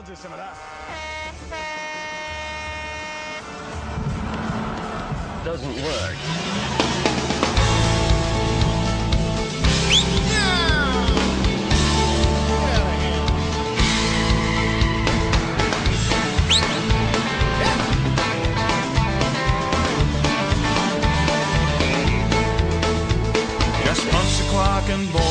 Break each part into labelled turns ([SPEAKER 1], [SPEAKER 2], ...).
[SPEAKER 1] I'll do some of that.
[SPEAKER 2] Doesn't work.
[SPEAKER 3] Just punched the clock and boy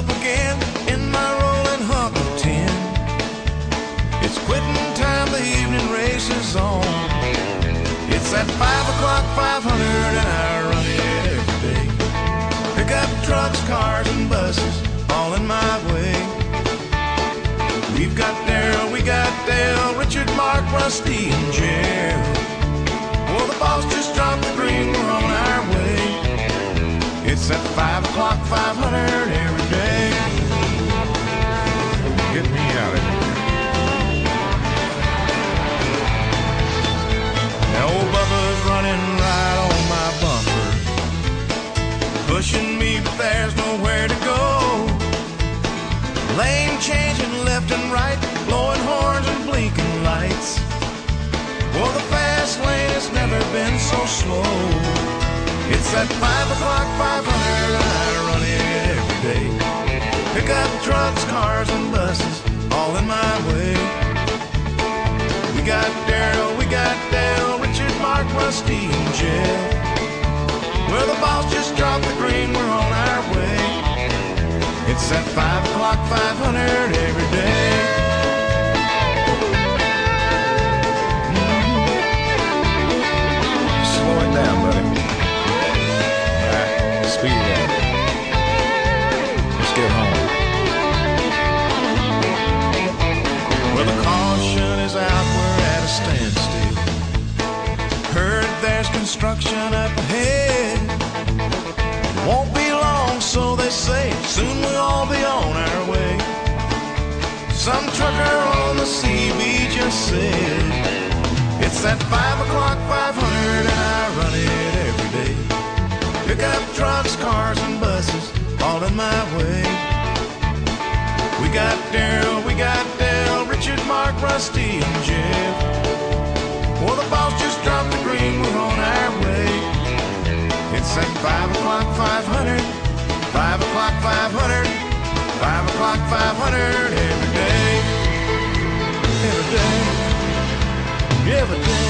[SPEAKER 3] up again in my rolling hunk of tin. It's quitting time, the evening race is on. It's at five o'clock, 500, and I run it every day. Pick up trucks, cars, and buses, all in my way. We've got Daryl, we got Dale, Richard, Mark, Rusty, and Jerry. Well, the boss just dropped the green, we're on our way. It's at 5 o'clock, 500 been so slow. It's at 5 o'clock, 500, I run it every day. Pick up trucks, cars, and buses, all in my way. We got Daryl, we got Dale, Richard, Mark, Rusty, and Jeff. Well, the boss just dropped the green, we're on our way. It's at 5 o'clock, 500 construction up ahead. Won't be long, so they say. Soon we'll all be on our way. Some trucker on the CB just said it's at five o'clock, five hundred, and I run it every day. Pick up trucks, cars, and buses, all in my way. We got Daryl, we got Dale, Richard, Mark, Rusty, and Jeff. It's five o'clock, five hundred. Five o'clock, five hundred. Five o'clock, five hundred every day. Every day. Every day.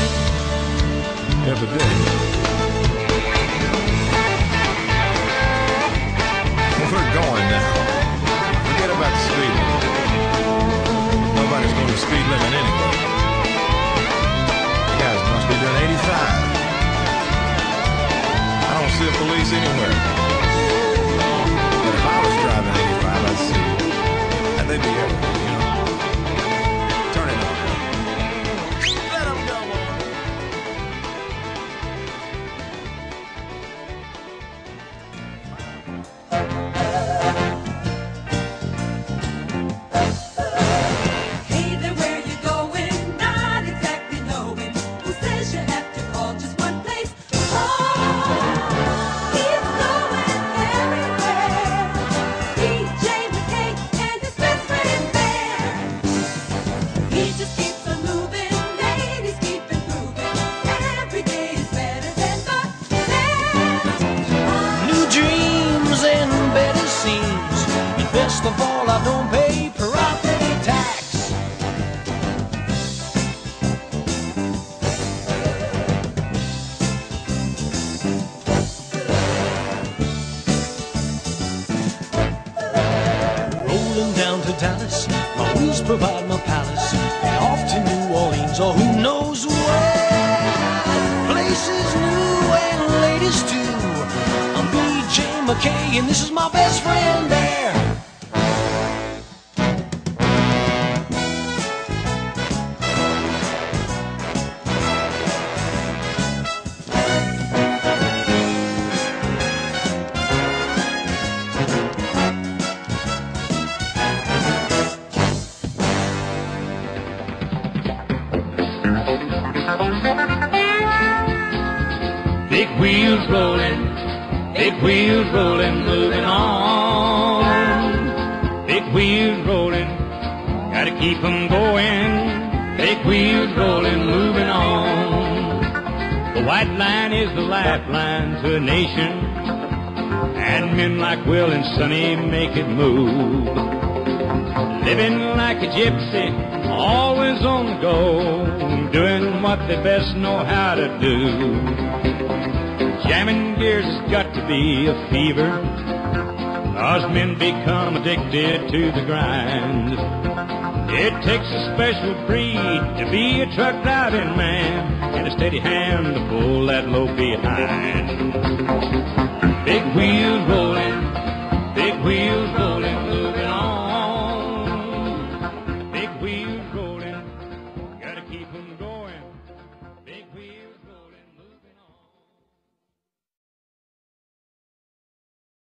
[SPEAKER 3] Every day. See the police anywhere. But if I was driving 85, I'd see. And they'd be everywhere, you know. Turn it on. Let 'em go, boy.
[SPEAKER 4] Hey
[SPEAKER 5] down to Dallas, my wheels provide my palace. And off to New Orleans, or who knows where. Places new and ladies too. I'm BJ McKay, and this is my best friend
[SPEAKER 6] Big wheels rolling
[SPEAKER 1] Big wheels rolling, moving on. Big wheels rolling, gotta keep 'em going. Big wheels rolling, moving on. The white line is the lifeline to a nation, and men like Will and Sonny make it move. Living like a gypsy, always on the go, doing what they best know how to do to be a fever. Cause men become addicted to the grind. It takes a special breed to be a truck driving man and a steady hand to pull that load behind. Big wheels roll